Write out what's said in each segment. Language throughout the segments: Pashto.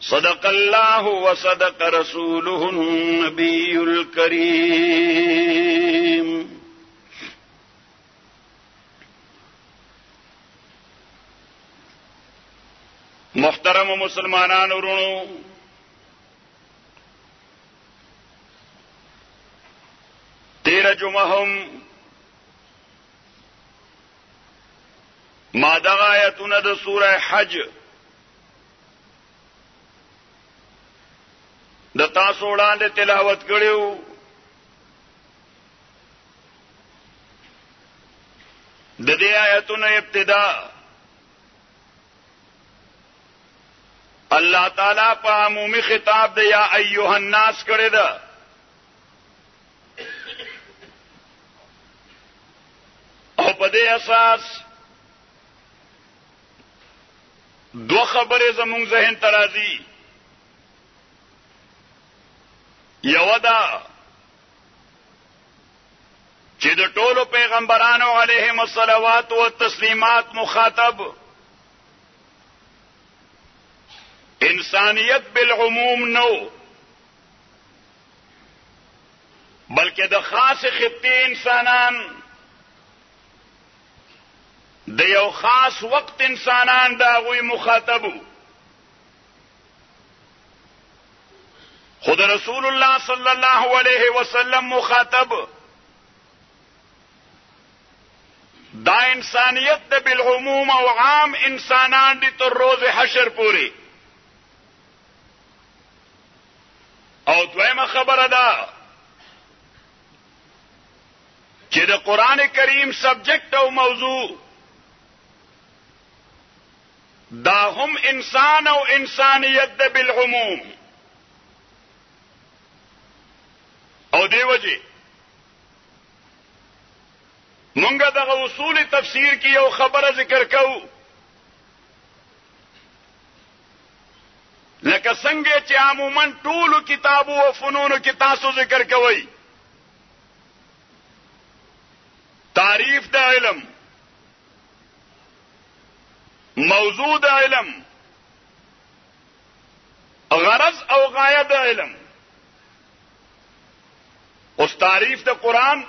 صدق الله وصدق رسوله النبي الكريم محترم مسلمانان ورونو تیر جمعه هم ما دغه آیتونه د سوره حج د تاسو وړاندې تلاوت کړیو د دې آیتونو ابتدا الله تعالی په عمومي خطاب د یا ایه الناس کړی ده او په دې اساس دوه خبرې زموږ ذهن ته راځي یو دا چې د ټولو پیغمبرانو علیهم الصلوات و تسلیمات مخاطب انسانیت بالعموم نو بلکې د خاص خطي انسانان د یو خاص وخت انسانان دا غوي مخاطبو خود رسول الله صلی الله علیه وسلم مخاطب دا انسانیت د بالعموم او عام انسانان دي تر روز حشر پوري او دویمه خبره ده چې د قران کریم سبجیکټ او موضوع دا هم انسان او انسانیت د بالعموم او دی وجه مونږ دغه اصول تفسیر کې یو خبره ذکر کوو لکه څنګه چې عموما ټولو کتابو او فنونو کې تاسو ذکر کوئ تعریف د علم موضوع د علم غرض او غایه د علم اوس تعریف د قران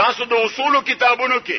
تاسو د اصول کتابونو کې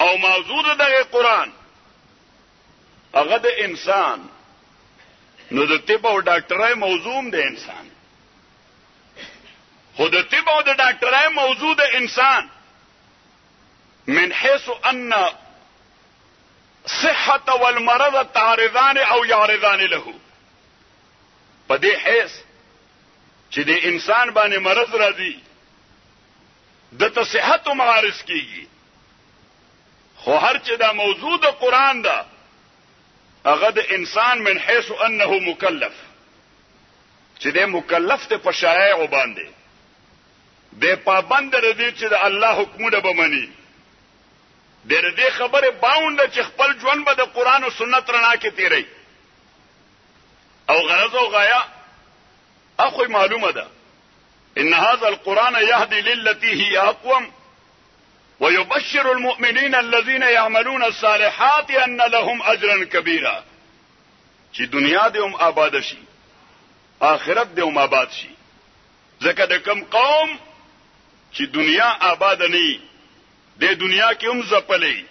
او موضوع دغه قران هغه د انسان نو د طب او ډاکټرای موضوع د انسان خو د طب او د ډاکټرای موضوع د انسان من حيث ان صحه والمرض تعرضان او يعرضان له په دې حیث چې د انسان باندې مرض راځي د ته صحت هم عارض کیږي خو هر چې دا موضوع د قران ده هغه د انسان من حيث انه مکلف چې د مکلف ته په شایع وباندې د پابند ردی چې د الله حکمونه به مني د ردی خبره باوند چې خپل ژوند به د قران او سنت رڼا کې تیری او غرض او غایا اخو معلومه ده ان هذا القران يهدي للتي هي اقوم ويبشر المؤمنين الذين يعملون الصالحات ان لهم اجرا كبيرا چې دنیا دې هم آباد شي آخرت دې هم آباد شي ځکه د کم قوم چې دنیا آباد نه د دنیا کې هم زپلې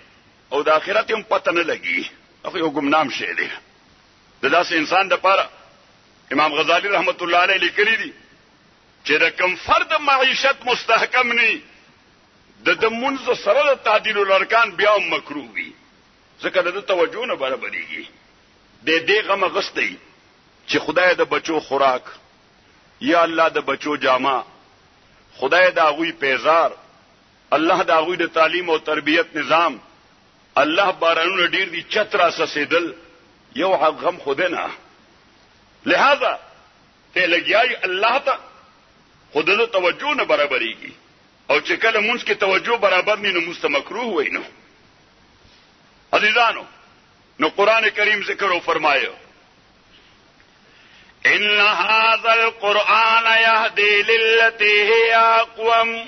او د آخرت هم پته نه لګي اخو یو ګمنام شې دی د داسې انسان د پاره امام غزالی رحمت الله علیه لیکلی دی چې د کم فرد معیشت مستحکم نه د د منځ سره د تعدیل الارکان بیا مکروه وي ځکه د توجه نه برابرېږي د دې غم غستې چې خدای د بچو خوراک یا الله د بچو جامه خدای د غوي پیزار الله د غوي د تعلیم او تربیت نظام الله بارانونه ډیر دي چترا سسیدل یو حق غم خود نه لہذا ته لګیای الله ته خود له توجه نه برابرېږي او چې کله مونږ کې توجه برابر نه نو مستمکروه وای نو عزیزانو نو قران کریم ذکر او فرمایو ان هذا القران يهدي للتي هي اقوم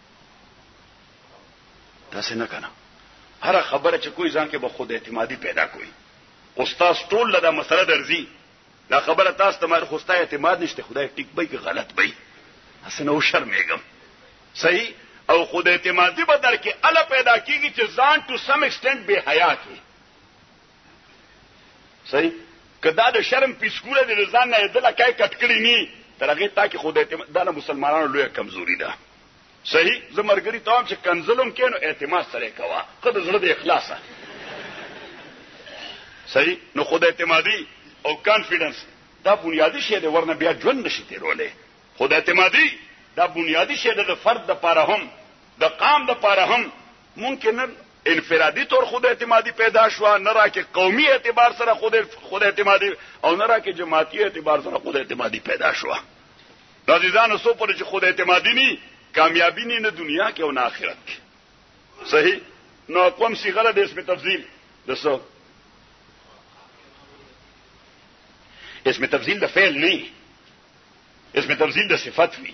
داسې نه کنه هر خبره چې کوئی ځان کې به خود اعتمادي پیدا کوي استاد ټول لدا مسله درځي دا خبره تاسو ته مر خوستا اعتماد نشته خدای ټیک به کې غلط به اسنه او شرمېږم صحیح او خود اعتمادي به در کې اله پیدا کیږي چې ځان ټو سم ایکسټنټ به حیا کی صحیح کدا د شرم پیسکوله د ځان نه دله کای کټ کړی نی ترغه تا کې خود اعتماد دا مسلمانانو لوی کمزوري ده صحیح زمرګری ته هم چې کنزلم کینو اعتماد سره کوا قد زړه د اخلاصه صحیح نو خود اعتمادي او کانفیډنس دا بنیادی شی دی ورنه بیا ژوند نشي تیرولې خود اعتمادي دا بنیادی شی دی د فرد د پاره هم د قام د پاره هم مونږ کې نه انفرادي طور خود اعتمادي پیدا شو نه را کې قومي اعتبار سره خود خود اعتمادي او نه را کې جماعتي اعتبار سره خود اعتمادي پیدا شو عزیزانو سو پر چې خود اعتمادي ني کامیابی ني نه دنیا کې او نه آخرت کې صحیح نو کوم سی غلط د اسم تفضیل دسو اسم تفضیل د فعل نه اسم تفضیل د صفت وی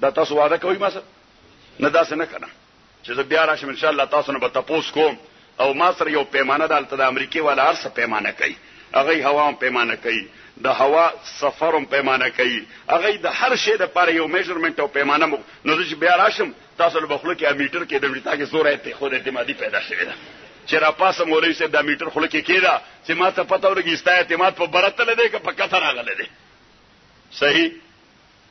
دا تاسو وعده کوي ما سره نه داسې نه کنه چې زه بیا راشم ان شاء الله تاسو نه به تاسو کوم او ما سره یو پیمانه د الته د امریکای والا هر څه پیمانه کوي هغه هوا هم پیمانه کوي د هوا سفر هم پیمانه کوي هغه د هر شی د پاره یو میجرمنټ او پیمانه مو نو چې بیا راشم تاسو له بخلو کې میټر کې د امریکا کې زوره ته خو د اعتمادي پیدا شوی ده چې را پاسه مولوی صاحب د میټر خلک کې کېدا چې ما ته پته ولګي ستا اعتماد په برتل دی که په کثر راغله دی صحیح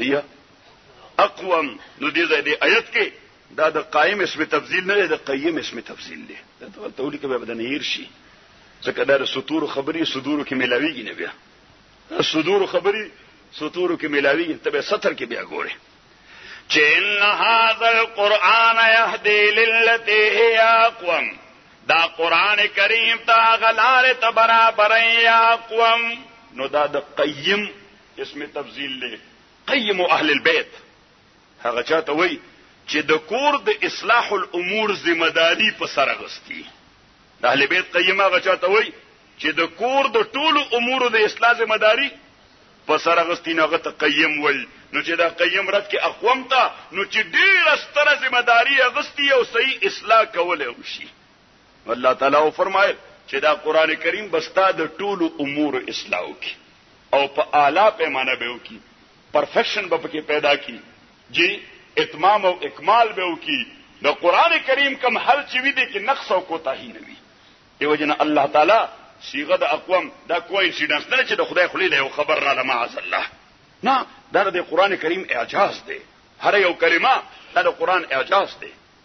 هي اقوم نو دې ځای دې آیت کې دا د قائم اسم تفضیل نه د قیم اسم تفضیل دی دا ټول تولی کې به بدن هیر شي ځکه دا سطور خبري صدور کې ملاويږي نه بیا صدور خبري سطور کې ملاويږي ته به سطر کې بیا ګوره چې ان هاذا القران يهدي للتي هي اقوم دا قران کریم تا غلار ته برابر یا اقوم نو دا د قیم اسم تفضیل دی قیم اهل البيت هغه چاته وای چې د کور د اصلاح الامور ذمہ داری په سر غستی د اهل بیت قیمه هغه چاته وای چې د کور د ټولو امور د اصلاح ذمہ داری په سر غستی نه غته قیم ول نو چې دا قیم رد کې اقوام تا نو چې ډیر ستره ذمہ داری غستی او صحیح اصلاح کول هم شي الله تعالی او فرمایل چې دا قران کریم بستا د ټولو امور اصلاح کی او په اعلی پیمانه به وکي پرفیکشن به پکې پیدا کی جی اتمام او اکمال به وکي د قران کریم کم حل چې وی دي کې نقص او کوتاهی نه وي دیو جن الله تعالی صيغه د اقوام دا کوی انسیډنس نه چې د خدای خلی له خبر را لما عز الله نه دا د قران کریم اعجاز دی هر یو کلمه دا د قران اعجاز دی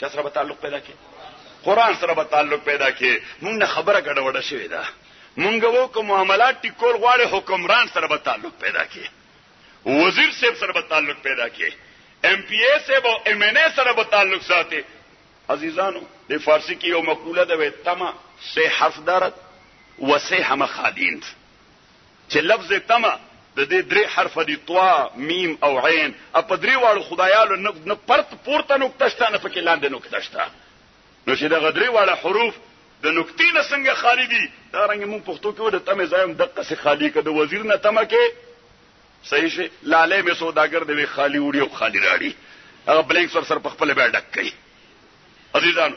چا سره به تعلق پیدا کی قران سره به تعلق پیدا کی مونږ نه خبره ګډه وډه شوې ده مونږ وو کوم معاملات ټیکول غواړي حکمران سره به تعلق پیدا کی وزیر صاحب سره به تعلق پیدا کی ایم پی ای صاحب او ایم ان ای سره به تعلق ساتي عزیزانو د فارسی کې یو مقوله ده وې تما سه حرف دارت و سه هم خادیند چې لفظ تمه د دې درې حرف دي طوا میم او عین په درې واړو خدایانو نه پرت پورته نقطه شته نه پکې لاندې نقطه شته نو چې دغه درې واړه حروف د نقطې نه څنګه خالی دي دا رنګ موږ پښتو کې د تمه ځایم دقه سي خالی کده وزیر نه تمه کې صحیح شي لاله مې سوداګر دی وی خالی وړي او خالی راړي هغه بلینک سر سر په خپل بیا ډک کړي عزیزانو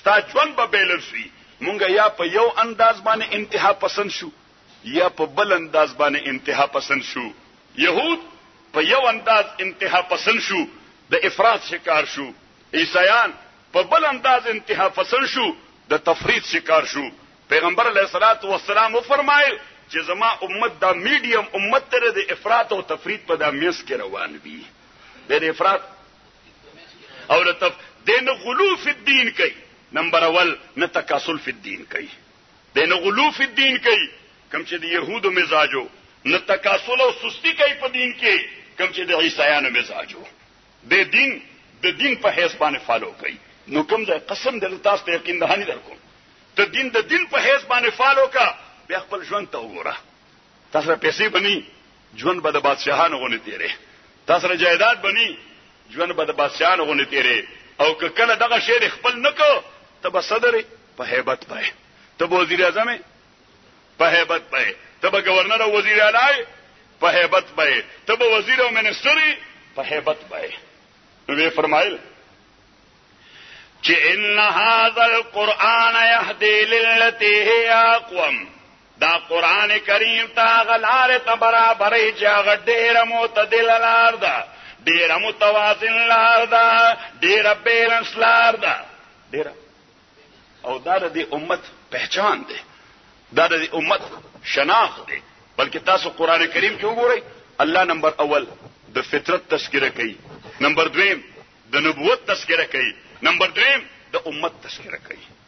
ستا ژوند به بیلنس وي مونږ یا په یو انداز باندې انتها پسند شو یا په بل انداز باندې انتها پسند شو يهود په یو انداز انتها پسند شو د افراط شکار شو عیسایان په بل انداز انتها پسند شو د تفرید شکار شو پیغمبر علیه الصلاۃ والسلام فرمایل چې زما امت دا میډیم امت تر د افراط او تفرید په د میس کې روان وي د افراط او لطف دین غلو فی الدین کوي نمبر اول نه تکاسل فی الدین کوي دین غلو فی الدین کوي کم چې د يهودو مزاجو نه تکاسل او سستی کوي په دین کې کم چې د عیسایانو مزاجو د دین د دین په حیث باندې فالو کوي نو کوم ځای قسم د تاسو ته یقین دهانی درکوم ته دین د دین په حیث باندې فالو کا بیا خپل ژوند ته وګوره تاسو سره پیسې بنی ژوند به د بادشاهانو غونې تیرې تاسو سره جایداد بنی ژوند به د بادشاهانو غونې تیرې او که کله دغه شعر خپل نکو ته به صدر په hebat پای ته وزیر اعظم په hebat پای ته به گورنر او وزیر اعلی په hebat پای ته به وزیر او منسټر په hebat پای نو وی فرمایل چې ان هاذا القران يهدي للتي هي اقوم دا قران کریم تا غلار ته برابرې چې هغه ډېر معتدل لار ده ډېر متوازن لار ده ډېر بیلنس لار ده ډېر او دا د امت پہچان ده دا د امت شناخت ده بلکې تاسو قران کریم کې وګورئ الله نمبر اول د فطرت تذکرہ کوي نمبر 2 د نبوت تذکرہ کوي نمبر 3 د امت تذکرہ کوي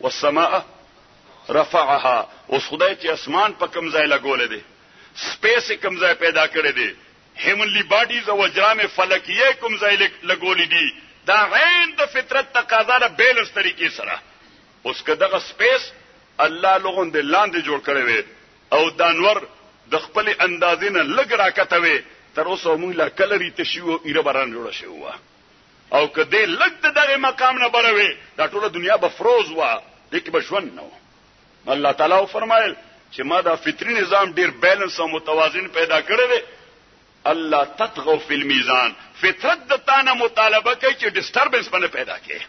والسماء رفعها اوس خدای چې اسمان په کوم ځای لګولې دي سپیس کوم ځای پیدا کړې دي هیمنلی باډیز او اجرام فلکیه کوم ځای لګولې دي دا عین د فطرت تقاضا له بیلنس طریقې سره اوس کداغه سپیس الله لغون د لاندې جوړ کړی وي او دانور د خپل اندازې نه لګ راکته وي تر اوسه موږ لا کلری تشیو ایره بران جوړ شوی و او که دې لږ د دغه مقام نه بره وي دا ټوله دنیا به فروز وه دې کې به ژوند نه وه الله تعالی فرمایل چې ما دا فطری نظام ډیر بیلنس او متوازن پیدا کړی دی الله تطغوا فی المیزان فطرت د تانه مطالبه کوي چې ډیسټربنس باندې پیدا کړي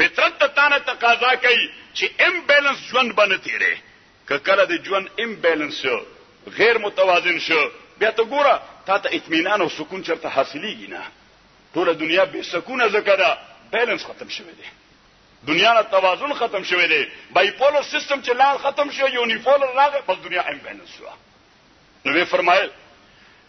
فطرت د تانه تقاضا کوي چې امبیلنس ژوند باندې تیرې که کله د ژوند امبالانس شو، غیر متوازن شو، بیا ته ګوره تا ته اطمینان او سکون چرته حاصلیږي نه. ټوله دنیا بې سکونه ځکه ده بالانس ختم شوی دی. دنیا نه توازن ختم شوی دی. بایپولر سیستم چې لاړ ختم شو، یونیپولر راغی بس دنیا امبالانس شوه. نو وې فرمایل.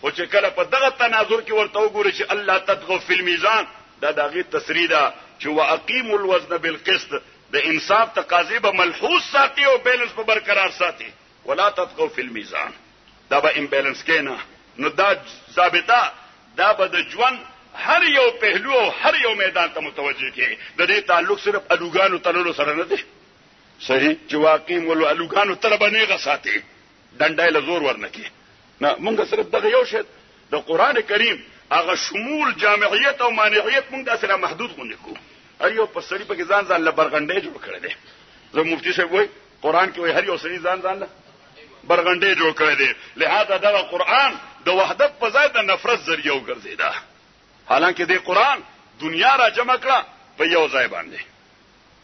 خو چې کله په دغه تناظر کې ورته وګوري چې الله تطغوا فی المیزان دا دغه تسریح ده چې واقیم الوزن بالقسط د انصاف تقاضې به ملحوظ ساتي او بیلنس په برقرار ساتي ولا تطغوا فی المیزان دا به امبیلنس کینا نو دا ضابطه دا به د ژوند هر یو پهلو او هر یو میدان ته متوجه کی د دې تعلق صرف الوګانو تللو سره نه دی صحیح چې واقیم ولو الوګانو تل باندې غساتي ډنډای له زور ورنکې نه مونږ صرف دغه یو شی د قران کریم هغه شمول جامعیت او مانعیت مونږ داسې را محدود غونډې کو هر یو په سړي پکې ځان ځان له برغنډې جوړ کړی دی زه مفتی صاحب وای قران کې وای هر یو سړي ځان ځان له برغنډې جوړ کړی دی لهدا دا قران د وحدت په ځای د نفرت ذریعہ وګرځیدا حالانکه د قران دنیا را جمع کړه په یو ځای باندې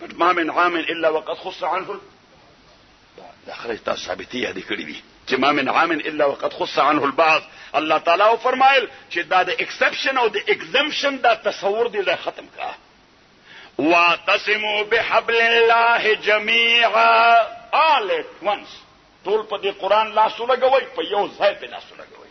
ما من عام الا وقد خص عنه دا خلک تاسو ثابتې یادې کړې دي چې ما من عام الا وقد خص عنه البعض الله تعالی او فرمایل چې دا د ایکسپشن او د ایگزمپشن دا تصور دی دا ختم کا واعتصموا بحبل الله جميعا all at once ټول په دې قران لاس لګوي په یو ځای په لاس لګوي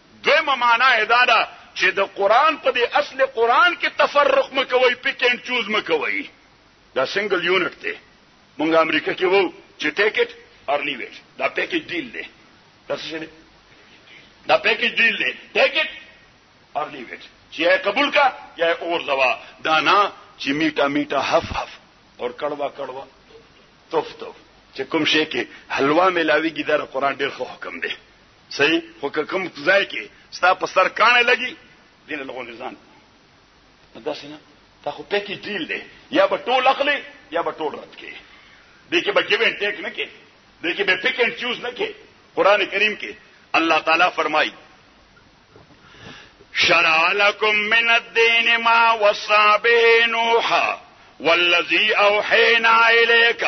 دویمه معنا یې دا ده چې د قران په دې اصل قران کې تفرق مکوي پک اینډ چوز مکوي دا سنگل یونټ دی مونږ امریکا کې وو چې ټیکټ اور لیو اټ دا پیکج ډیل دی دا څه دی دا پیکج ډیل دی ټیکټ اور لیو اټ چې قبول کا یا اور زوا دا نه چې میټا میټا حف حف اور کړوا کړوا توف توف چې کوم شي کې حلوا ملاويږي دا قران ډېر خو حکم دی صحیح خو که کوم ځای کې ستا په سر کانه لګي دین له نظام دا څنګه دا خو پکې ډیل دی یا به ټول اخلي یا به ټول رد کې دې کې به ګیو اینډ ټیک نه کې دې کې به پک اینډ چوز نه کې قران کریم کې الله تعالی فرمایي شرع لكم من الدين ما وصى به نوح والذي اوحينا اليك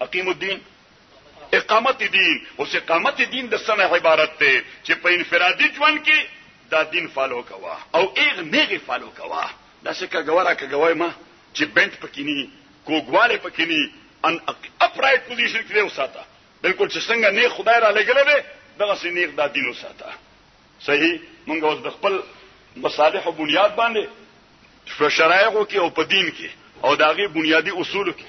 اقیم الدین اقامت دین اوس اقامت دین د سنه عبارت ته چې په انفرادي ژوند کې دا دین فالو کوا او ایغ نیغه فالو کوا دا څه کګورا کګوای ما چې بنت پکینی کوګواله پکینی ان اپرایټ پوزیشن کې وساته بالکل چې څنګه نه خدای را لګل دی دغه سې نیغ دا دین وساته صحیح مونږ اوس د خپل مصالح او بنیاد باندې په شرایعو کې او په دین کې او داغي بنیادی اصول کې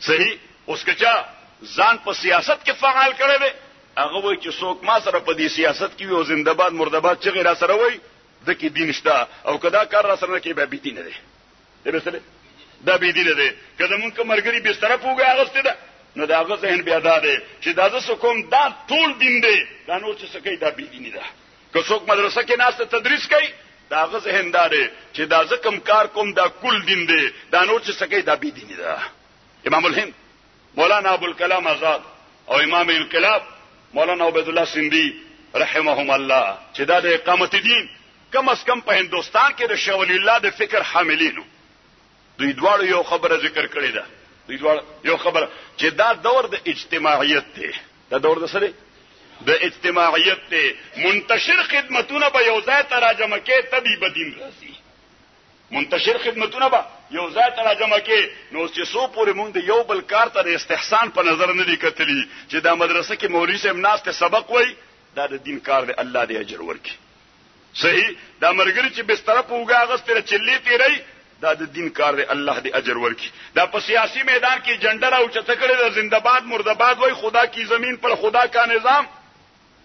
صحیح اوس که چا ځان په سیاست کې فعال کړی وي هغه وایي چې څوک ما سره په دې سیاست کې وي او زنده باد مرده باد چغې را سره وایي د کې دین شته او که دا کار را سره نه کوي بیا بېدین دی دی به سره دا بېدین دی که زمونږ که ملګري بستره په اوږه اخېستې ده نو د هغه ذهن بیا دا دی چې دا زه څه کوم دا ټول دین دی دا نور چې څه کوي دا بېدیني ده که څوک مدرسه کې ناست تدریس کوي دا غزه هنداره چې دا زکم کار کوم دا کل دین دی دا نور چې سکه دا بی دین ده امام الهند مولانا ابو الکلام آزاد او امام انقلاب مولانا عبد الله سیندی رحمهم الله چې دا د اقامت دین کم از کم په هندستان کې د شاول الله د فکر حاملینو دوی دواړو یو خبره ذکر کړې ده دوی دواړو یو خبره چې دا دور د اجتماعیت دی دا دور د سره د اجتماعیت دی منتشر خدمتونه به یو ځای تراجمه کې تبي بدین راځي منتشر خدمتونه به یو ځای تراجمه کې نو چې سو پورې مونږ د یو بل کار تر استحسان په نظر نه لیکتلی چې دا مدرسه کې مولوی صاحب ناس ته سبق وای دا د دین کار دی الله دې اجر ورکړي صحیح دا مرګري چې بستر په وګا غستې را چلې تیری دا د دین کار دی الله دې اجر ورکړي دا په سیاسي میدان کې جنډر او چته کړي دا زنده باد مرده باد وای خدا کی زمين پر خدا کا نظام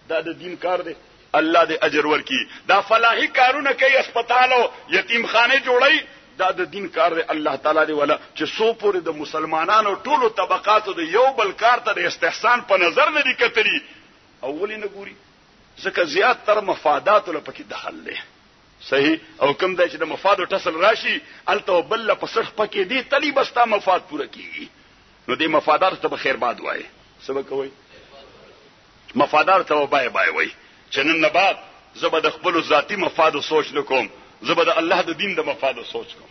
دا د دین کار دی الله دې اجر ورکړي دا فلاحي کارونه کوي هسپتالو یتیم خانه جوړي دا د دین کار دی الله تعالی دی ولا چې سو پورې د مسلمانانو ټولو طبقاتو د یو بل کار ته د استحسان په نظر نه دی کتلی اولې نه ګوري ځکه زیات تر مفادات له پکې دخل لې صحیح او کم دا چې د مفاد او ټسل راشي الته بل په سرخ پکې دی تلی بستا مفاد پوره کیږي نو دې مفادات ته به خیر باد وای سبا کوي مفادات ته بای بای وای چې نن نه بعد زبد خپل ذاتی مفاد سوچ نکوم زبد الله د دین د مفاد سوچ کوم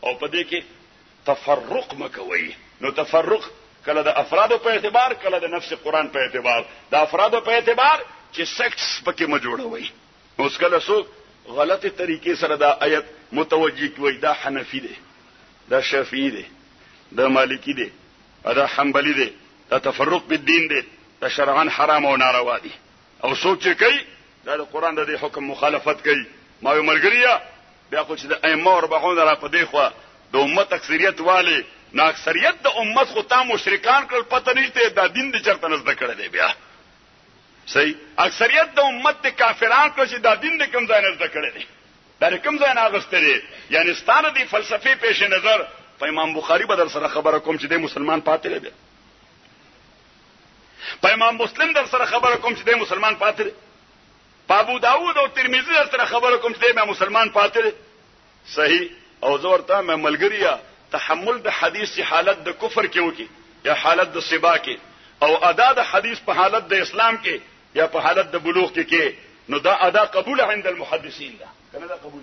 او په دې کې تفرق مکوئ نو تفرق کله د افرادو په اعتبار کله د نفس قران په اعتبار د افرادو په اعتبار چې سکټس پکې ما جوړوي اوس کله څوک غلطه طریقې سره دا آیت متوجي کوي دا حنفي دی دا شافعي دی دا مالکی دی دا حنبلی دی دا تفرق بالدین دی دا شرعا حرام او ناروا دی او څوک چې کوي دا د قران د دې حکم مخالفت کوي ما یو ملګریا بیا خو چې د ائمه اربعون را په دی خو د امت اکثریت والے نو اکثریت د امت خو تا مشرکان کړل پته نشته دا دین د چرته نزد کړل دی بیا صحیح اکثریت د امت د کافران کړل چې دا دین د کم ځای نزد کړل دی دا کم ځای نه اغسته دی یعنی ستانه دی فلسفي پیش نظر په امام بخاری بدر سره خبره کوم چې د مسلمان پاتې دی په امام مسلم در سره خبره کوم چې د مسلمان پاتې دی په ابو داوود او ترمذی در سره خبره کوم چې د مسلمان پاتې دی صحیح او زه ورته مې ملګریا تحمل د حدیث حالت د کفر کې وکي یا حالت د سبا کې او ادا د حدیث په حالت د اسلام کې یا په حالت د بلوغ کې کې نو دا ادا قبول عند المحدثین ده کنه دا قبول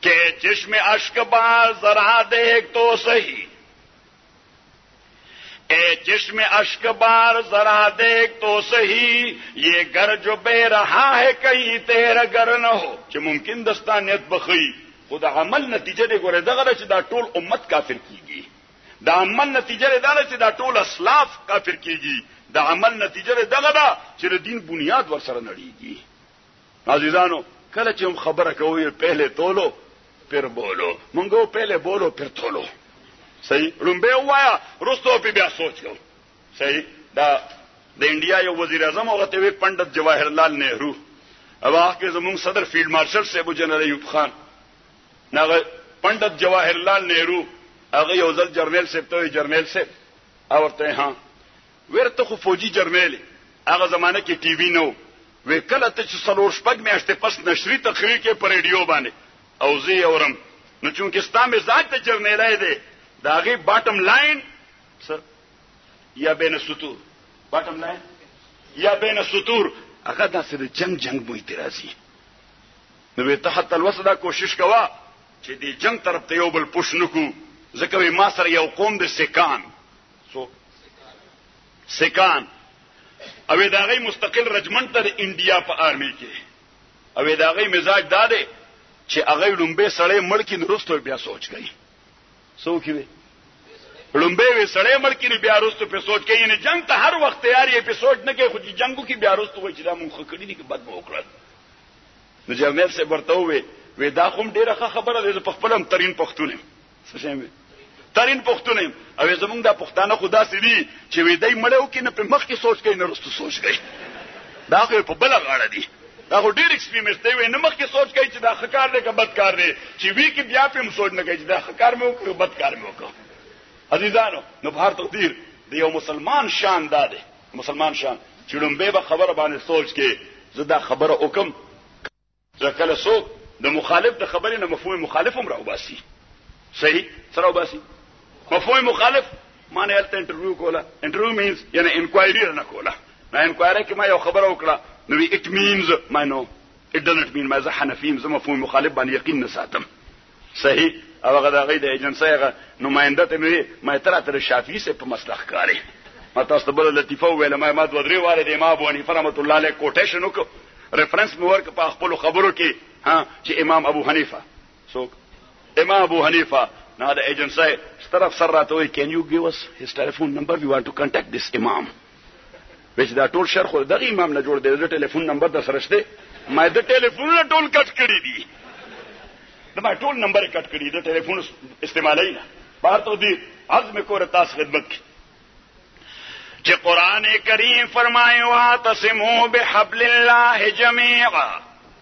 کہ چشم اشک بار ذرا دیکھ تو صحیح اے چشم اشک بار ذرا دیکھ تو صحیح یہ گر جو بے رہا ہے کہیں تیرا گر نہ ہو کہ ممکن دستانیت بخی خود عمل نتیجه دی ګوره دغه چې دا ټول امت کافر کیږي دا عمل نتیجه دی دا چې دا ټول اسلاف کافر کیږي دا عمل نتیجه دی دغه دا چې د دین بنیاد ورسره نړیږي عزیزانو کله چې هم خبره کوو یې پهله تولو پر بولو مونږ پهله بولو پر تولو صحیح لومبه وایا رستو په بیا سوچ کو صحیح دا د انډیا یو وزیر اعظم هغه ته وی پندت جواهر لال نهرو او هغه کې زموږ صدر فیلډ مارشل صاحب جنرال ایوب خان نغه پندت جواهر لال نهرو هغه یو ځل جرنیل صاحب ته جرنیل صاحب او ورته ها ویر ته خو فوجی جرنیل یې هغه زمانه کې ټی وی نه و وی کله ته چې څلور شپږ میاشتې پس نشری تقریر کې په ریډیو باندې او زه یې اورم نو چونکه ستا مزاج د جرنیلای دی د هغې باټم لاین څه یا بین السطور باټم لاین یا بین السطور هغه داسې د جنگ جنگ مو اعتراضي نو ته حتی الوسه دا کوشش کوا چې د جنگ طرف ته یو بل پوش نکو ځکه ما سره یو قوم د سکان سو سکان او داغه مستقل رجمنټ تر انډیا په آرمي کې او داغه مزاج دا دی چې هغه لومبه سړی ملکی نورستو بیا سوچ کوي سو کې وي لومبه وی سړی ملکی نه بیا رستو په سوچ کوي نه جنگ ته هر وخت تیار یې په سوچ نه کوي خو چې جنگو کې بیا رستو وای چې دا مونږ خکړی دي کې بد مو وکړل نو جمعیت سے ورته وي وې دا کوم ډیره خبره ده په خپلم ترين پښتون څه شي مې ترين پښتون يم او زمونږ د پښتانه خدا سي دي چې وې دای مړو کې نه په مخ کې سوچ کوي نه رستو سوچ کوي دا خو په بل غاړه دي دا خو ډیر ایکسپریمنټ دی وې نه مخ کې سوچ کوي چې دا خکار دی که بد کار دی چې وی کې بیا په سوچ نه کوي چې دا خکار مې وکړ بد کار مې وکړ عزیزانو نو بهر تقدیر دی یو مسلمان شان دا دی مسلمان شان چې لومبه به خبره باندې سوچ کې زه دا خبره وکم ځکه کله څوک د مخالف د خبرې نه مفهوم مخالف هم راوباسي صحیح سره وباسي مفهوم مخالف معنی هلته انټرویو کوله انټرویو مینز یعنی انکوایری نه کوله نه انکوایری کې ما یو خبره وکړه نو اټ مینز معنی اټ ډزنټ مین ما زه حنفیم زه مفهوم مخالف باندې یقین نه ساتم صحیح او هغه د هغې د ایجنسۍ هغه نماینده ته مې ویې ما ته راته د شافعي صاحب په مسله ښکارې ما تاسو ته بله لطیفه وویله ما ما دوه درې وارې د امام ابو حنیفه رحمت الله علیه کوټیشن وکړو ریفرنس مې ورکړ په خپلو خبرو کې چې امام ابو حنیفه څوک امام ابو حنیفه نه د ایجنسۍ ستر افسر راته وایي کین یو ګیو اس هیز ټلیفون نمبر وی وانټ ټو کنټیکټ دیس امام وچ دا ټول شر خو دغه امام نه جوړ دی د ټلیفون نمبر د سره شته ما د ټلیفون ټول کټ کړی دی د ما ټول نمبر کټ کړی د ټلیفون استعمالای نه بهر ته دی عزم کور تاسو خدمت کی چې قران کریم فرمایو تاسو مو بحبل الله جميعا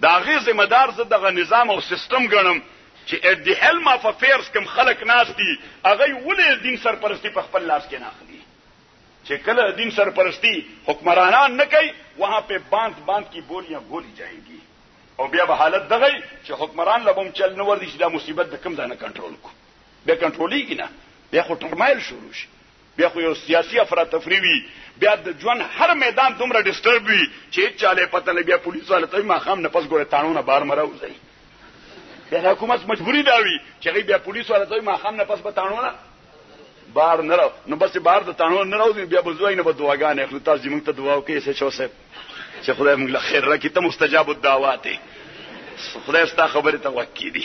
د هغې ذمه دار زه دغه نظام او سیستم ګڼم چې ایټ دي هیلم اف افیرز کوم خلک ناست دي هغه یې ولې د دین سرپرستي په خپل لاس کې نه اخلي چې کله د دین سرپرستي حکمرانان نه کوي وها په باند باند کې بولیاں بولی جايږي او بیا به حالت دغه چې حکمران لبم چل نه وردي چې دا مصیبت د کم ځای نه کنټرول کو به کنټرولېږي نه بیا خو ټرمایل شروع شي بیا خو یو سیاسي افراتفری وي بیا د ژوند هر میدان دومره ډیسټرب وي چې چاله پته نه بیا پولیس والے ته ما خام نه پس ګوره تانونه بار مراوځي بیا حکومت مجبوری دا وي چې بیا پولیس والے ته ما خام نه پس به تانونه بار نه راو نو بس بار د تانو نه راو بیا بزوی نه بدواګان اخلو تاسو موږ ته دعا وکړئ چې شو صاحب چې خدای موږ له خیر راکړي ته مستجاب الدعوات خدای ستا خبره ته وکړي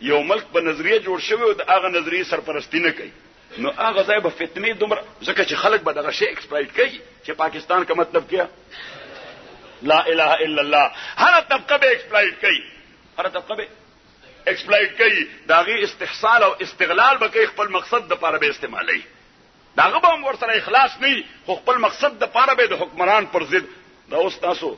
یو ملک په نظریه جوړ شوی او د هغه نظریه سرپرستی نه کوي نو هغه ځای به فتنه دومره ځکه چې خلک به دغه شی ایکسپلایټ کوي چې پاکستان کا مطلب کیا لا اله الا الله هر طبقه به ایکسپلایټ کوي هر طبقه به ایکسپلایټ کوي داغه استحصال او استغلال به کوي خپل مقصد د پاره به استعمالي داغه به هم ورسره اخلاص نه خو خپل مقصد د پاره به د حکمران پر ضد دا اوس تاسو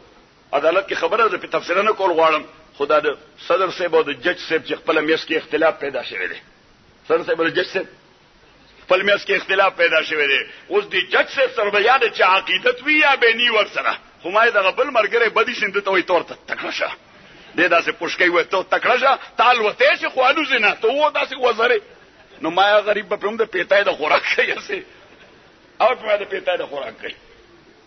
عدالت کې خبره ده په تفصیل نه کول غواړم خدا د صدر صاحب او د جج صاحب چې خپل میس کې اختلاف پیدا شوی دی صدر صاحب او جج صاحب خپل میس کې اختلاف پیدا شوی دی اوس د جج صاحب سره بیا د چا عقیدت وی یا بینی ور سره همای دغه بل مرګره بدی سند ته وي تور ته تکړه شه دې داسې پوشکې وې ته تکړه شه تال وته چې خوانو زنا ته و داسې وزره نو ما غریب په هم د پیتای د خوراک شي او په د پیتای د خوراک کوي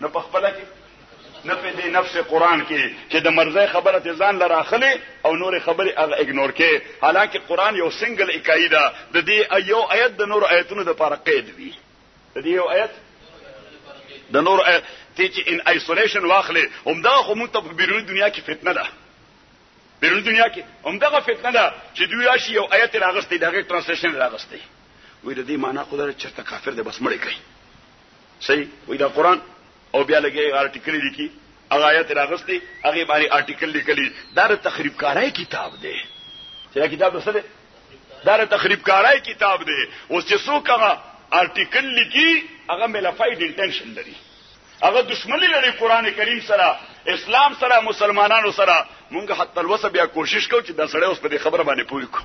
نه په خپله کې نه په دې نفس قران کې چې د مرزه خبره ته ځان لراخلي او نور خبره هغه اګنور کې حالانکه قران یو سنگل اکای ده د دې یو آیت د نور آیتونو د لپاره قید وي د دې یو آیت د نور آیت ته چې ان آیسولیشن واخلې همدا خو موږ ته په بیرونی دنیا کې فتنه ده بیرونی دنیا کې همدغه فتنه ده چې دوی راشي یو آیت راغستې دغه ترانسلیشن راغستې وې د دې معنی خدای چرته کافر دی بس مړ کړي صحیح وای دا قران او بیا لګي آرټیکل لیکي هغه آیت راغستي هغه باندې آرټیکل لیکلي دا د تخریب کارای کتاب دی چې کتاب څه دی دا د تخریب کارای کتاب دی اوس چې څوک هغه آرټیکل لیکي هغه ملفای د انټنشن لري هغه دشمنی لري قران کریم سره اسلام سره مسلمانانو سره مونږ حتی الوسه بیا کوشش کوو چې دا سړی اوس په دې خبره باندې پوه کړو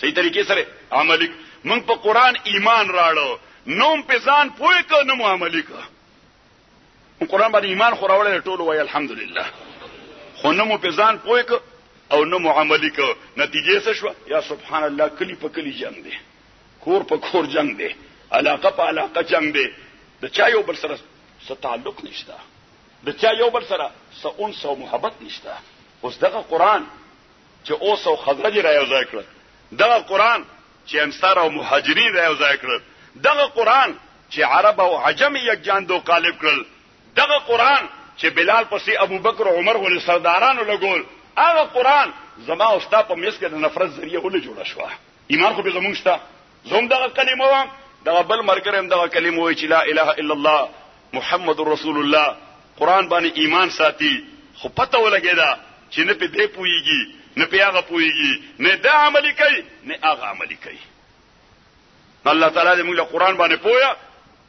صحیح طریقې سره عملی موږ په قران ایمان راړو نوم په ځان پوي کو نو عملی کو قران باندې ایمان خو راوړل ټول وای الحمدلله خو نو په ځان پوي کو او نو عملی کو نتیجې څه شو یا سبحان الله کلی په کلی جنگ دی کور په کور جنگ دی علاقه په علاقه جنگ دی د چا یو بل سره څه تعلق نشته د چا یو بل سره څه انس او محبت نشته اوس دغه قران چې اوس او خزرج را یو ځای کړل دغه قران چې انصار او مهاجرین را یو ځای کړل دغه قران چې عرب او عجم یک جان دو قالب کړل دغه قران چې بلال پسې ابوبکر او عمر غو سردارانو لګول هغه قران زما او ستا په میس کې د نفرت ذریعہ ولې جوړ شو ایمان خو به زمونږ شته زه هم دغه کلمه وایم دغه بل ملګری هم دغه کلمه وایي چې لا اله الا الله محمد رسول الله قران باندې ایمان ساتي خو پته ولګی دا چې نه په دې پويږي نه په هغه پويږي نه دا عملي کوي نه هغه عملي کوي الله تعالی دې موږ له قران باندې پوهه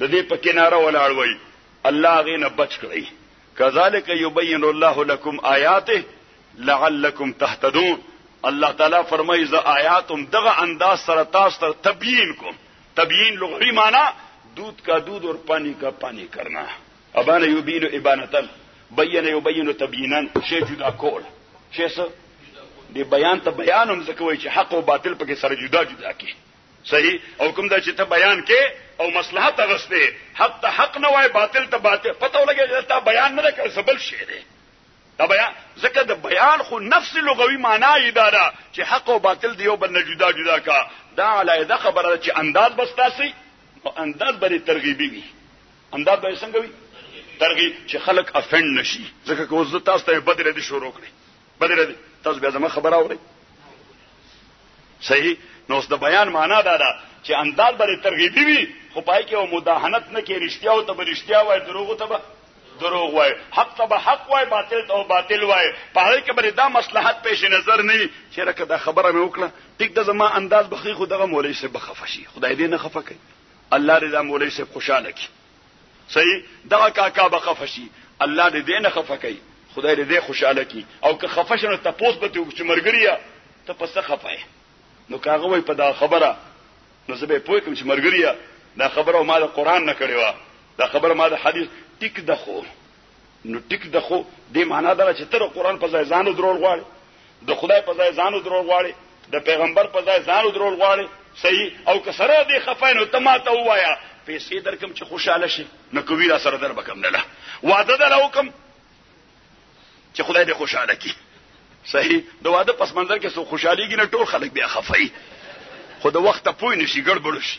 د دې په کناره ولاړ وای الله غینه بچ کړی کذالک یبین الله لكم آیاته لعلکم تهتدون الله تعالی فرمایي ز آیاتم دغه انداز سره تاسو ته تبیین کوم تبیین لغوی معنی دودھ کا دودھ اور پانی کا پانی کرنا ابان یبین ابانتن بیان یبین تبینا شی جدا کول شی سره دی بیان ته بیان هم ځکوي چې حق او باطل پکې سره جدا جدا کی صحیح او کوم دا چې ته بیان کې او مصلحت غسته حق ته حق نه وای باطل ته باطل پته ولګي دا بیان نه کړ سبل شی دی دا بیان ځکه د بیان خو نفس لغوي معنا یې دا ده چې حق او باطل دیو بل نه جدا جدا کا دا علایده خبره چې انداز بستاسي او انداز بری ترغیبي وي انداز به څنګه وي ترغیب چې خلک افند نشي ځکه که اوس تاسو ته بدره دي شروع کړي بلې ورځې تاسو بیا زما خبره اورئ صحیح نو اوس د بیان معنا دا ده چې انداز به ترغیبي وي خو پای کې او مداهنت نه کې رښتیا او ته به رښتیا وای دروغ ته به دروغ وای حق ته به حق وای باطل ته باطل وای په هغه کې به دا مصلحت پیش نظر نه چې راکه دا خبره مې وکړه ټیک د زما انداز بخي خو دغه مولوی سه بخفشي خدای دې نه خفه کوي الله رضا مولوی سه خوشاله کړي صحیح دغه کاکا به خفه شي الله دې دې نه خفه کوي خدای دې دې خوشاله کړي او که خفه شنو تپوس به ته چې مرګریا ته په څه خفه یې نو کاغه وای په دا خبره نو زه به پوه کوم چې مرګریا دا خبره ما د قران نه کړې و دا خبره ما د حدیث ټیک ده خو نو ټیک د خو د معنا دا چې تر قران په ځای ځانو درول غواړي د خدای په ځای ځانو درول غواړي د پیغمبر په ځای ځانو درول غواړي صحیح او کسره د خفاینو تما ته وایا پیسې درکم چې خوشاله شي نو کوي را سره در بکم نه لا وعده در حکم چې خدای دې خوشاله کی صحیح د واده پس منظر کې سو خوشحاليږي نه ټول خلک بیا خفای خو د وخت پوی نشي ګړبړ شي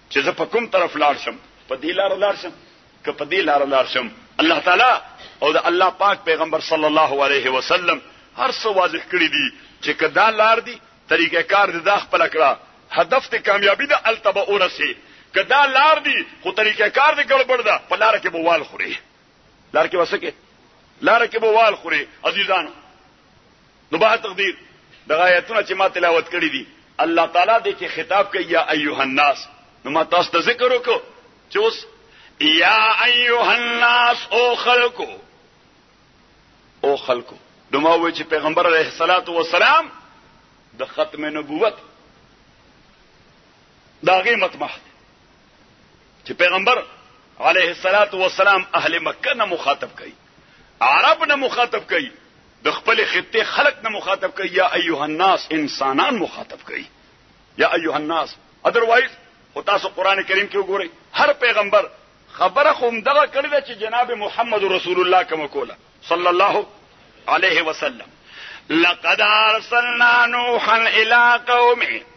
چې زه په کوم طرف لاړ شم په دې لار لاړ شم که په دې لار لاړ شم الله تعالی او د الله پاک پیغمبر صلی الله علیه وسلم هر څه واضح کړی دي چې کدا لار دي طریقې کار دي دا خپل کړه هدف ته کامیابی ده التبه اورسه کدا لار دي خو طریقې کار دي ګړبړ ده په لار کې بوال خوري لار کې وسکه لار کې بوال خوري عزیزانو نو به تقدیر د آیاتونه چې ما تلاوت کړی دي الله تعالی دې کې خطاب کوي یا ایها الناس نو ما تاسو ته ذکر وکړو چې اوس یا ایها الناس او خلکو او خلکو نو ما وایي چې پیغمبر علیه الصلاۃ والسلام د ختم نبوت داغه مطمح چې پیغمبر علیه الصلاۃ والسلام اهل مکه نه مخاطب کړي عرب نه مخاطب کوي د خپل خطه خلق نه مخاطب کوي یا ایها الناس انسانان مخاطب کوي یا ایها الناس اذروایز خو تاسو قران کریم کې وګورئ هر پیغمبر خبره کوم دغه کړی ده چې جناب محمد رسول الله کوم کوله صلی الله علیه وسلم لقد ارسلنا نوحا الى قومه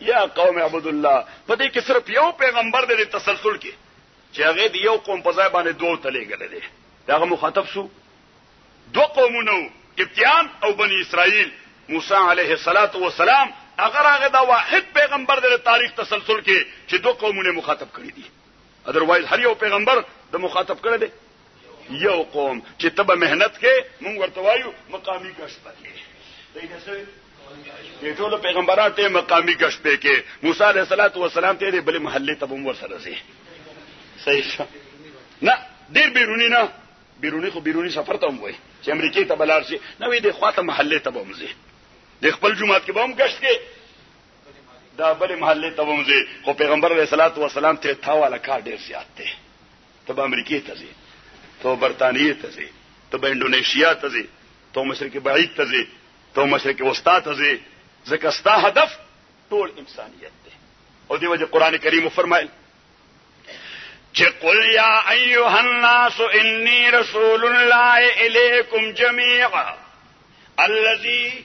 یا قوم عبد الله په دې کې صرف یو پیغمبر دی تسلسل کې چې هغه دی یو قوم په ځای باندې دوه تلې غلې دي داغه مخاطب شو دو قومونو ابتیان او بنی اسرائیل موسی علیه الصلاۃ والسلام اگر هغه دا واحد پیغمبر د تاریخ تسلسل کې چې دو قومونه مخاطب کړی دي اذروایز هر یو پیغمبر د مخاطب کړی دی یو قوم چې تبه مهنت کې مونږ ورته وایو مقامی کښ پکې دی که څه دی ټول پیغمبران ته مقامی کښ پکې موسی علیه الصلاۃ والسلام ته بل محله ته مونږ ورسره سي صحیح نه ډیر بیرونی نه بیرونی خو بیرونی سفر ته وای چې امریکای ته بلار شي نو دې خواته محله ته ومزي د خپل جمعات کې بم گشت کې دا بل محله ته ومزي خو پیغمبر علیه الصلاۃ والسلام ته تاواله کار ډیر زیات دی ته به امریکې ته ځې ته برتانیې ته ځې ته به انډونیشیا ته ځې ته مشرق بعید ته ځې ته مشرق وسطا ته ځې ځکه ستا هدف ټول انسانیت دی او دی وجه قران کریم فرمایل چې قل یا ایها الناس انی رسول الله الیکم جميعا الذي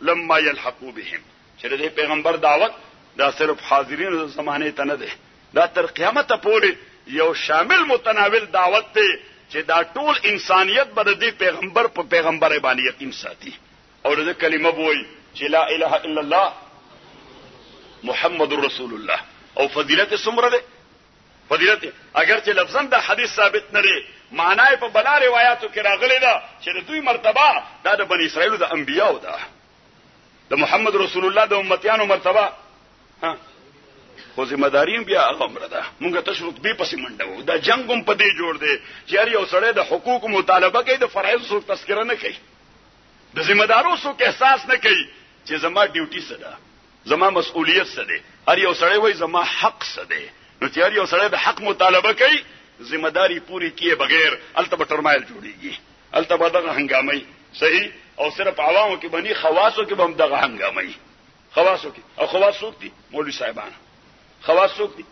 لما يلحقو بهم چې د پیغمبر دعوت دا صرف حاضرینو د زمانه ته نه دی دا تر قیامت پورې یو شامل متناول دعوت دی چې دا ټول انسانیت به د پیغمبر په پیغمبر باندې یقین ساتي او د کلمه بوي چې لا اله الا الله محمد رسول الله او فضیلت سمره ده فضیلت اگر چې لفظا دا حدیث ثابت نه دی معنا یې په بلا روایتو کې راغلی ده چې د دوی مرتبه دا د بنی اسرائیل د انبیاو ده د محمد رسول الله د امتیانو مرتبه ها خو ذمہ داری بیا هغه عمر ده مونږ ته شروط به پسې منډو دا جنگ هم پدې جوړ دی چې یاري او سړی د حقوق مطالبه کوي د فرایض سو تذکرہ نه کوي د ذمہ دارو سو احساس نه کوي چې زما ډیوټي څه ده زما مسؤلیت څه دی هر یو سړی وای زما حق څه دی نو چې هر یو سړی د حق مطالبه کوي ذمہ داری پوری کیه بغیر الته ټرمایل جوړیږي الته به دغه هنګامي صحیح او صرف عوامو کې بني خواصو کې بم دغه هنګامي خواصو کې او خواصو کې مولوی صاحبان خواصو کې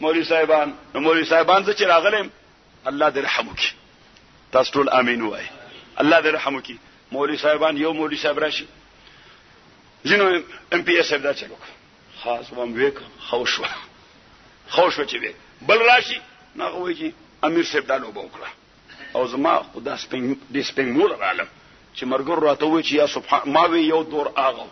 مولوی صاحبان نو مولوی صاحبان زه چې راغلم الله دې رحم وکړي تاسو ټول امين وای الله دې رحم وکړي مولوی صاحبان یو مولوی صاحب راشي ځینو ام پی ایس دا چلو خاص وام وک خوش و خوش و چې وی بل راشي نه وایي چې امیر صاحب دا لوبه وکړه او زما خدا سپین د سپین مول عالم چې مرګور راته وی چې یا سبحان ما وی یو دور آغو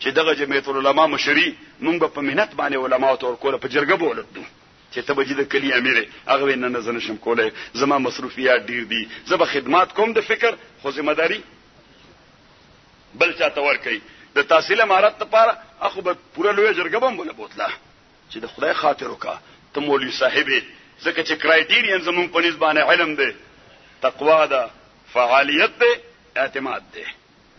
چې دغه جمعیت العلماء مشری مونږ په منت باندې علما او تور کوله په جرګه بولدو چې ته بجې د کلی امیر هغه نه نه زنه شم کوله زما مصروفیات ډیر دي زه به خدمات کوم د فکر خو ذمہ داری بل چاته ور کوي د تحصیل امارت لپاره اخو به پوره لوی جرګه بم ولا بوتله چې د خدای خاطر وکا ته مولوی صاحب ځکه چې کرایټیرین زمون په نسبانه علم دی تقوا ده فعالیت ده اعتماد ده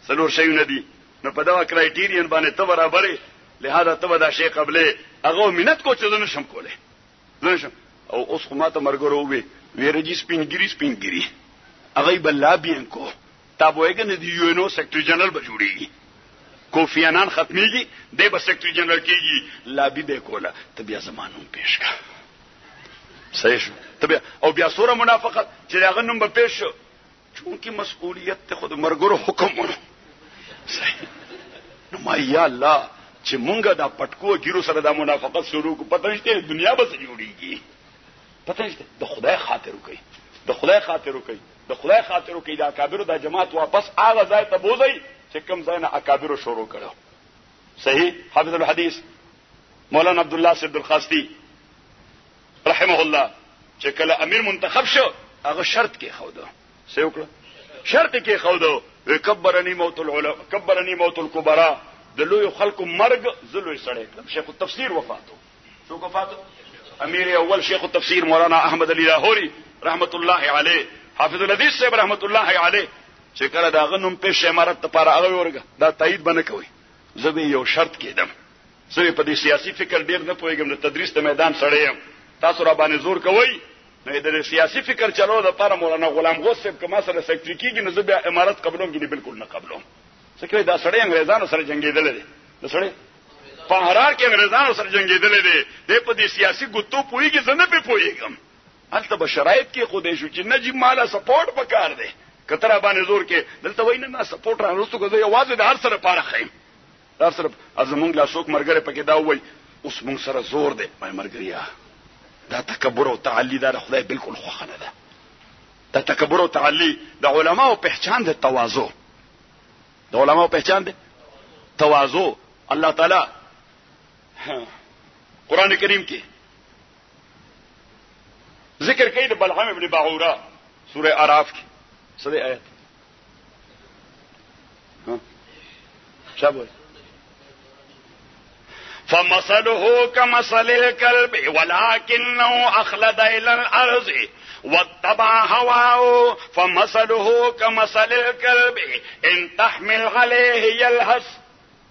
څلور شی نه دي نو په دا کرایټیرین باندې ته برابرې لہذا ته دا شی قبلې هغه منت کو چې نه شم کوله پوه شوې او اوس خو ماته مرګرو وې ویره جی سپین ګری سپین ګری هغه بل لابین کو تا به کنه دی یو نو سیکریټری جنرال به جوړیږي کوفی انان ختميږي د به سیکریټری جنرال کیږي لابي به کولا ته بیا زمانو پیش کا صحیح شو ته بیا او بیا سوره منافقت چې هغه نوم به پیش شو چونکه مسئولیت ته خود مرګرو حکم ونه نو ما یا الله چې مونږه دا پټکو ګیرو سره دا منافقت شروع کو پته نشته دنیا به جوړیږي پته نشته د خدای خاطر وکي د خدای خاطر وکي د خدای خاطر وکي دا کابر دا جماعت واپس هغه ځای ته بوزي چې کوم ځای نه اکابر شروع کړو صحیح حافظ الحدیث مولانا عبد الله سید الخاستی رحمه الله چې کله امیر منتخب شو هغه شرط کې خو ده څه وکړه شرط کې خو ده وکبرني موت العلماء کبرني موت الكبرى د لوی خلکو مرګ زلوې سړی کړم شیخ التفسیر وفاتو شو وفاتو امیر اول شیخ التفسیر مولانا احمد علی لاهوری رحمت الله علیه حافظ الحدیث صاحب رحمت الله علیه چې کله دا غنوم په شمارت لپاره هغه ورګه دا تایید بنه کوي زه به یو شرط کېدم زه په دې سیاسي فکر ډیر نه پوهیږم د تدریس د میدان سړی یم تاسو را باندې زور کوئ نو د سیاسي فکر چلو د پر مولانا غلام غوث صاحب کومه سره سیکټری کیږي نو زه بیا امارت قبلوم کې بالکل نه قبلوم ځکه دا سړی انګریزانو سره جنگیدل دي دا سړی په هرار کې انګریزانو سره جنگیدل دي د په دې سیاسي ګوتو پويږي زنه په پويږم هلته به شرایط کې خو دې شو چې نجیب مالا سپورټ وکړ دي کتره باندې زور کې دلته وای نه نه سپورټ راوستو کوي یوازې د هر سره پاره خیم دا صرف زمونږ لا څوک مرګره پکې دا وای اوس مونږ سره زور دی ما مرګریا دا تکبر او تعالی دا خدای بالکل خوښ نه ده دا تکبر او تعالی د علماو پہچان ده تواضع د علماو پہچان ده تواضع الله تعالی قران کریم کې ذکر کوي د بلعام ابن باعوره سوره اعراف کې سوره آیت ها شابه فمثله كمثل الكلب ولكنه اخلد الى الارض واتبع هواه فمثله كمثل الكلب ان تحمل عليه يلهث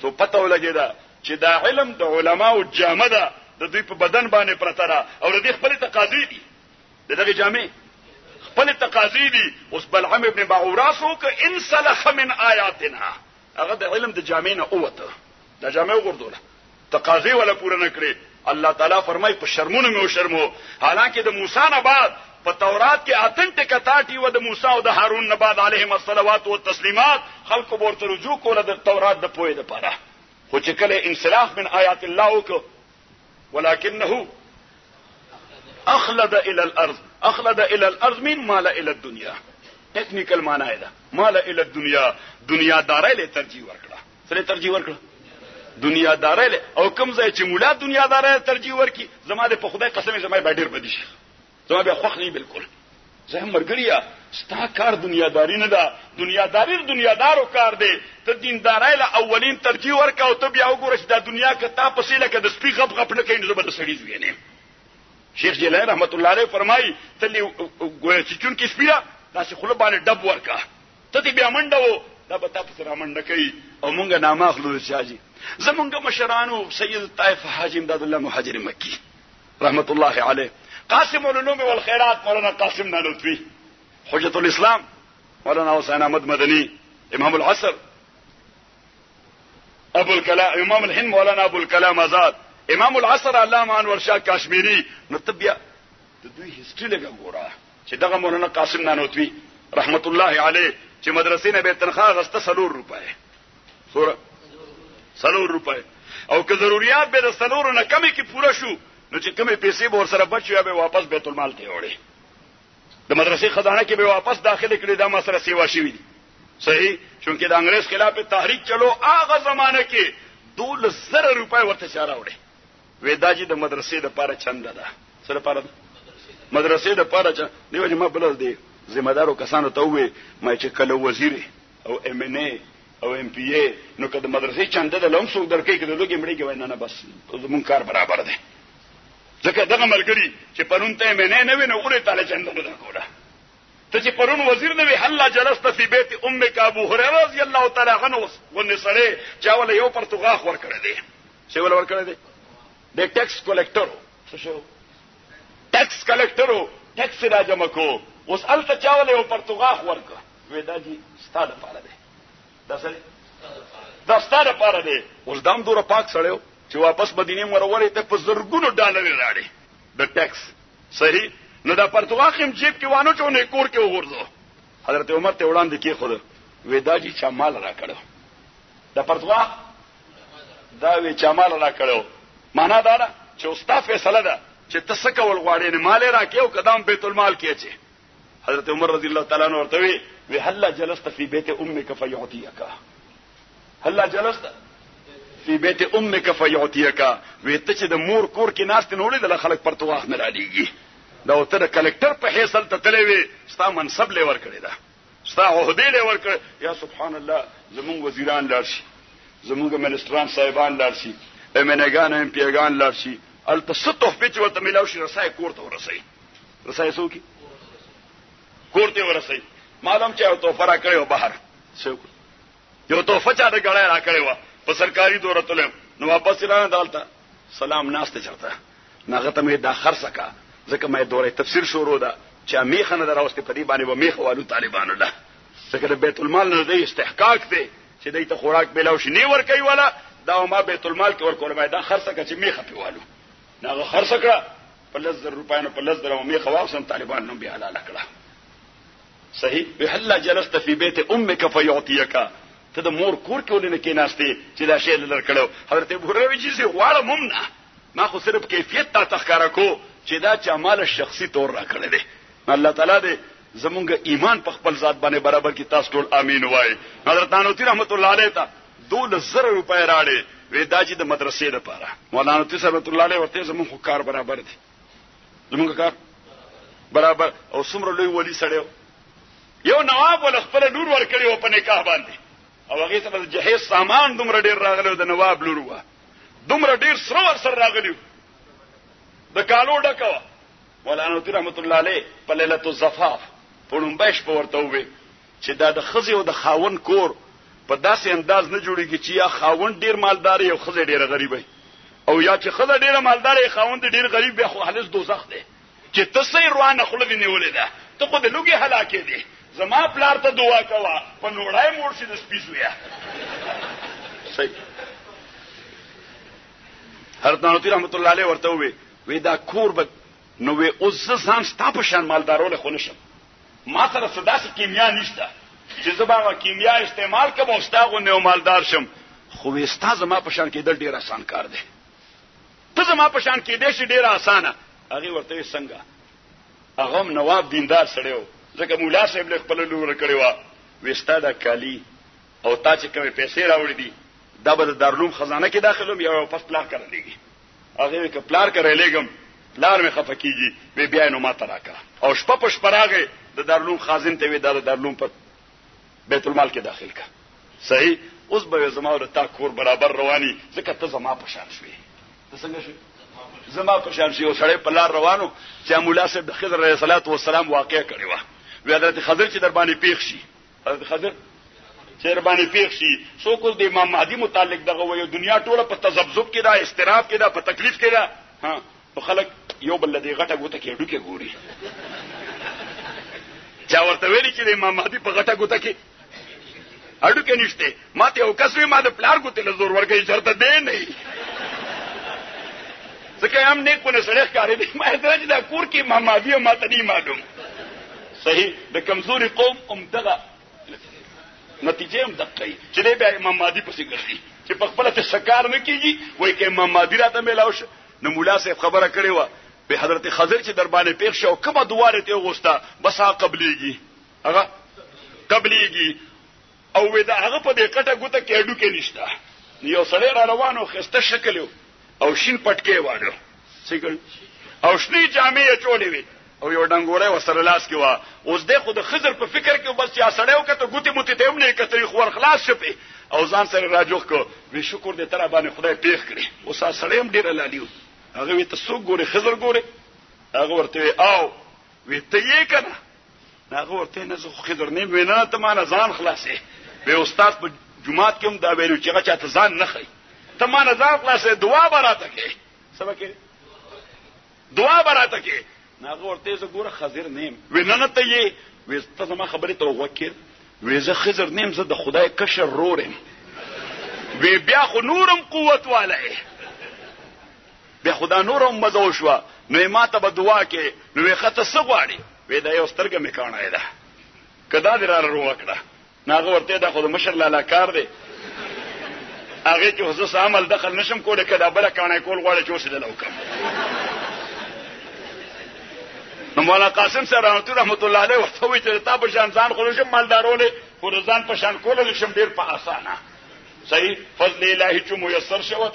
څو پته ولګیدا چې دا علم د علماو جامه ده د دوی په بدن باندې پرته ده او د دې خپل تقاضې دي دغه جامې خپل تقاضې دي اوس بلعم ابن باورا سوک ان سلخ من آیاتنا هغه د علم د جامې نه اوته د جامې وګردوله تقاضې ولا پوره نه کړې الله تعالی فرمای په شرمونو مې وشرمو حالانکه د موسی نه بعد په تورات کې اتنټیک اتاټي و د موسی او د هارون نه بعد علیهم الصلوات او تسلیمات خلکو ورته رجوع کوله د تورات د پوهې لپاره خو چې کله انسلاخ من آیات الله وکړو ولکنه اخلد الى الارض اخلد الى الارض من مال الى الدنيا ټیکنیکل معنی ده مال الى الدنيا دنیا دارای له ترجیح ورکړه سره ترجیح ورکړه دنیا دارل او کوم ځای چې مولا دنیا دارل ترجیح ورکړي زما د په خدای قسم زما به ډیر بدی شي زما به خوښ نه بالکل زه مرګریا ستا کار دنیا داری نه ده دنیا داری دنیا دارو کار دی ته دیندارای له اولین ترجیح ورکا او ته بیا وګورئ چې دا دنیا کې تا پسې لکه د سپی غب غب نه کین زبر د سړی زوی نه شیخ جلال رحمت الله علیه فرمایي ته ګویا چې چون کې سپیرا داسې خلبانه ډب ورکا ته دې بیا منډه وو دا به تاسو را منډه کوي او مونږه نام اخلو شاجي زمونږه مشرانو سید طائف حاجی امداد الله مهاجر مکی رحمت الله علیه قاسم العلوم والخيرات مولانا قاسم نالوتوی حجت الاسلام مولانا حسین احمد مدنی امام العصر ابو الكلام امام الهند مولانا ابو الكلام آزاد امام العصر علامه انور شاه کاشمیری نو تبیا د دوی هیستوري لګا ګوره چې دغه مولانا قاسم نانوتوی رحمت الله علیه چې مدرسې نه به تنخواه غسته سلور روپۍ سور سلور روپۍ او که ضرورت به د سلور نه کمی کې پوره شو نو چې کمی پیسې به ور سره بچي به واپس بیت المال ته وړي د مدرسې خزانه کې به واپس داخله کړي دا ما سره سیوا شي وي صحیح چونکه د انګريز خلاف تحریک چلو هغه زمانہ کې 12000 روپۍ ورته چاره وړي وې دا چې د مدرسې د پاره چنده ده سره پاره ده مدرسې د پاره چا دیو چې ما بل دی ذمہ دارو کسانو ته وې ما چې کله وزیر او ایم ان ای او ایم پی ای نو کله مدرسې چنده ده لوم سو درکې کله لوګي مړي کې وای نه نه بس زمون کار برابر ده ځکه دغه ملګری چې پرون ته ایم ان ای نه وینه اوره تعالی چنده نه کوله ته چې پرون وزیر نه وی هلا جلست فی بیت امک ابو هريره رضی الله تعالی عنه ونسره چاول یو پرتګاخ ور کړی دی څه ول ورکړی دی د ټیکس کلیکټر څه شو ټیکس کلیکټر ټیکس را جمع کو اوس الته چاوله او پرتګاخ ورکړه وې دا جی ستاده پاره دی دا سره دا ستاده پاره دی اوس دام دوره پاک سړیو چې واپس مدینه منوره ته په زرګونو ډالر راړي د ټیکس صحیح نو دا پرتګاخ هم جیب کې وانه چونه کور کې وګورځو حضرت عمر ته وړاندې کې خود وې دا جی چا مال را کړو دا پرتګاخ دا وی چې مال را کړو معنا دا ده چې استاد فیصله ده چې تاسو کول غواړئ نه مال را کېو قدم بیت المال کې چې حضرت عمر رضی الله تعالی عنہ ورته وی وی هلا جلست فی بیت امک فیعطیک هلا جلست فی بیت امک فیعطیک وی ته چې د مور کور کې ناشته نه وړي د خلک پرته واخ نه را لېږي دا وته د کلکټر په حیثیت ته تلوي ستا منصب لې ور کړی دا ستا عهدې له ورکړ یا سبحان الله زمونږ وزیران لاړ شي زمونږ منسټران صاحبان لاړ شي ایم ان اګان ایم پی اګان لاړ شي الته څه تحفه چې ورته ملاو شي رسای کور ته ورسي رسای سو کی کور ته ورسي معلوم چې او تحفه را کړو بهر څه یو تحفه چا د ګړای را کړی و په سرکاري دوره تلم نو واپس را دالته سلام ناشته چرته ناغه ته مې دا خرڅه کا ځکه مې دوره تفسیر شروع ده چې میخه نه دراوسته په دې باندې و میخه والو طالبانو له ځکه د بیت المال نه دی استحقاق دی چې دای ته خوراک بلاو شي نه ور کوي ولا دا ما بیت المال کې ور کول ما دا خرڅه کا چې میخه پیوالو ناغه خرڅه کړه په لز روپانو په لز درو میخه واوسم طالبان نو بیا حلال کړه صحیح وی هلا جلست فی بیت امک فیعطیک ته د مور کور کې ولې نه کېناستې چې دا شی لر کړو حضرت ابو هريره وی چې غواړم هم نه ما خو صرف کیفیت تا تخکارا کو چې دا چا مال شخصي تور را کړی دی الله تعالی دې زمونږ ایمان په خپل ذات باندې برابر کی تاسو ټول امين وای حضرت انوتی رحمت الله علیه ته 12000 روپۍ راړې وې دا چې د مدرسې لپاره مولانا تی رحمت الله علیه ورته زمونږ کار برابر دي زمونږ کار برابر او څومره لوی ولی سړی یو نواب ول خپل لور ورکړي او په نکاح باندې او هغه ته د جهیز سامان دومره ډیر راغلی د نواب لور و دومره ډیر سره ور سره راغلی د کالو ډکوا مولانا رحمت الله علیه په ليله الزفاف په نوم بش په ورته وې چې دا د ښځې او د خاوند کور په داسې انداز نه جوړېږي چې یا خاوند ډېر مالدار وي او ښځه ډېره غریبه وي او یا چې ښځه ډېره مالداره وي خاوند یې ډېر غریب بیا خو خالص دوزخ دی چې ته څه یې روانه خوله دې نیولې ده ته خو د لوږې هلاکې دی زما پلار ته دعا کوه په نوړای موړ شي د سپي زویه صحیح حضرت نانوتي رحمت الله علیه ورته ووی وی دا کور به نو وی اوس ځان ستا په شان مالدارونه خو نشم ما سره څه داسې کیمیا نشته چې زه به هغه کیمیا استعمال کوم او ستا غوندې او مالدار شم خو ستا زما په شان کېدل ډېر اسان کار دی ته زما په شان کېدې شي ډېره اسانه هغې ورته یې څنګه هغه هم نواب دیندار سړی و ځکه مولا صاحب له خپله لور ورکړې وه وې ستا دا کالي او تا چې کومې پیسې راوړې دي دا به د دارلوم خزانه کې داخلوم یا واپس پلار کړه لېږي هغه وی که پلار کرے لګم پلار مې خفه کیږي وی بیا نو ما تراکا او شپه په شپه راغې د دارلوم خازن ته وی دا د دارلوم په بیت المال کې داخل کا صحیح اوس به زما او تا کور برابر رواني ځکه ته زما په شان شوې ته څنګه شوې زما په شان شوې او سړی په لار روانو چې مولا صاحب د خضر علیه السلام واقع کړی و وی حضرت خضر چې در باندې پیښ شي حضرت خضر چیر باندې پیښ شي سو کو د امام مهدی متعلق دغه ویو دنیا ټوله په تذبذب کې دا استراف کې دا په تکلیف کې دا ها خلک یو بل دې غټه ګوته کې ډوکه ګوري چا ورته ویلي چې امام مهدی په غټه ګوته کې اډو کې نشته ما ته یو کس وی ما د پلار ګوتې له زور ورکې چرته دی نه ځکه هم نیک په سړی ښکارې دی ما درج دا کور کې ما مادي او ما ته نه معلوم صحیح د کمزوري قوم هم دغه نتیجه هم دقه چې دی بیا امام مادي پسې ګرځي چې په خپل ته سکار نه کیږي وای کې امام مادي راته ملاو شه نو مولا صاحب خبره کړې و به حضرت خضر چې در باندې پیښ شو کومه دواله ته غوستا بس ها قبليږي هغه قبليږي او وې د هغه په دې کټه ګوته کې اډو کې نشته یو سړی را روانو خسته شکل او شین پټکی واره څنګه او شنی جامې یې چولې وي او یو ډنګوره وسره لاس کې وا اوس د خود خزر په فکر کې بس یا سړیو کته ګوتې متې ته هم نه کتري خو خلاص شپې او ځان سره راجوخ کو وی شکر دې تر باندې خدای پیښ کړي اوس سړی هم ډیر لالیو هغه وی ته سو ګوره خزر ګوره هغه ورته او وی ته یې کنه هغه ورته نه زه خضر نه وینا ته ما نه ځان خلاصې به استاد په جمعات کې هم دا ویلو چې هغه چاته ځان نه خي ته ما نه ځان خلاصې دعا براته کې سبق دعا براته کې هغه ورته زه ګوره خضر نه وینا نه ته یې وسته زما خبره ته وکړ ویزه خضر نیم زه د خدای کشر رورم وی بیا خو نورم قوت والای بیا خو دا نوره هم مزه وشوه، نو یې ما ته به دعا کې، نو وې ښه ته څه غواړې؟ وې دا یو سترګه مې کاڼی ده، که دا دې راره روغه کړه، نو هغه ورته دا خو د مشر لالا کار دی، هغې کې خو زه څه عمل دخل نه شم کولی، که دا بله کاڼی کول غواړې چې اوس یې دله وکړم. نو مولانا قاسم صاحب رحمت الله رحمت الله علیه ورته وی چې تا په شان ځان خو نشم مالدارولې خو ځان په شان کولې شم ډیر په اسانه صحیح فضل الهی چې میسر شوت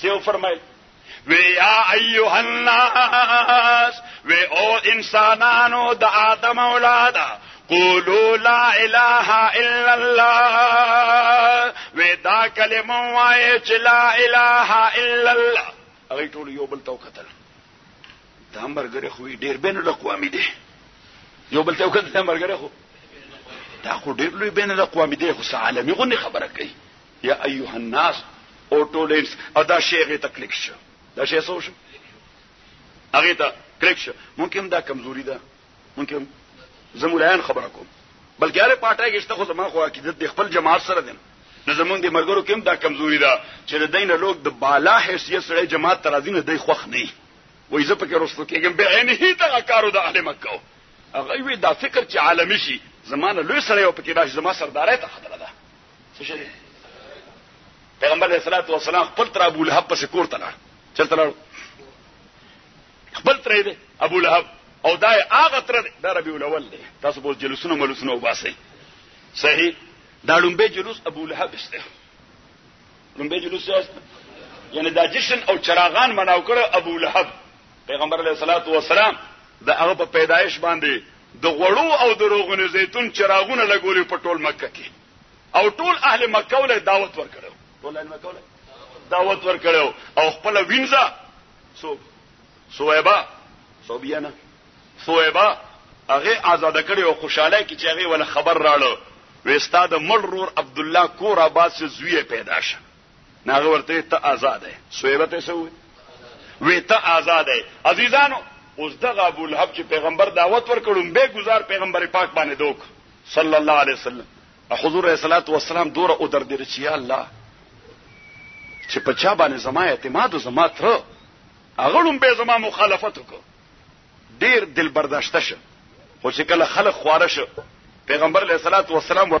سیو فرمایل وی یا ایها الناس وی او انسانانو د آدم اولاد قولوا لا اله الا الله وی دا کلمه وای چې لا اله الا الله هغه ټول یو بل تو قتل دا مرګره خو ډیر بین الاقوامی دی یو بل تو قتل دا مرګره خو دا خو ډیر لوی بین الاقوامی دی خو عالمي غونې خبره کوي یا ایها الناس اوټو لینس او دا شی هغه ته کلیک شو دا شی څه شو هغه ته کلیک شو ممکن دا کمزوري ده ممکن زمولایان خبره کوم بلکې هر پټای کې شته خو زما خو عقیدت د خپل جماعت سره دیم نو زمونږ د مرګرو کوم دا کمزوري ده چې د دین لوګ د بالا حیثیت سره جماعت ترازی نه دی خوخ نه وي زه پکې رسو کېږم به عینه ته کارو د اهل مکه هغه وی دا فکر چې عالمی شي زمانه لوی سره یو پکې راشي زما سردارای ته خطر ده څه شي پیغمبر علیه الصلاۃ والسلام خپل تر ابو لهب پسې کور ته لاړ چرته لاړ خپل تر دې ابو لهب او دا هغه تر دې دا ربیع الاول دی تاسو به جلوسونه ملوسونه وباسئ صحیح دا لومبه جلوس ابو لهب است لومبه جلوس است یعنی دا جشن او چراغان مناو کړ ابو لهب پیغمبر علیه الصلاۃ والسلام دا هغه په پیدایش باندې د غوړو او د روغن زیتون چراغونه لګولي په ټول مکه کې او ټول اهل مکه ول دعوت ورکړو ټول اهل مکه ول دعوت ورکړو او خپل وینځه سو سویبا سوبیانه سویبا هغه آزاد کړي او خوشاله کی چې هغه ول خبر راړو وستا د مړ رور عبد الله کور آباد سے زوی پیدا شه ناغه ورته ته آزاد یې سویبه ته سوې وې ته آزاد یې عزیزانو اوس دغه ابو لهب چې پیغمبر دعوت ورکړم به گزار پیغمبر پاک باندې دوک صلی الله علیه وسلم حضور رسول الله والسلام دوره او در دې چې الله چې په چا باندې زما اعتماد او زما تر اغلم به زما مخالفت وکړ ډیر دل برداشت شه خو چې کله خلق خواره شه پیغمبر علیه الصلاۃ والسلام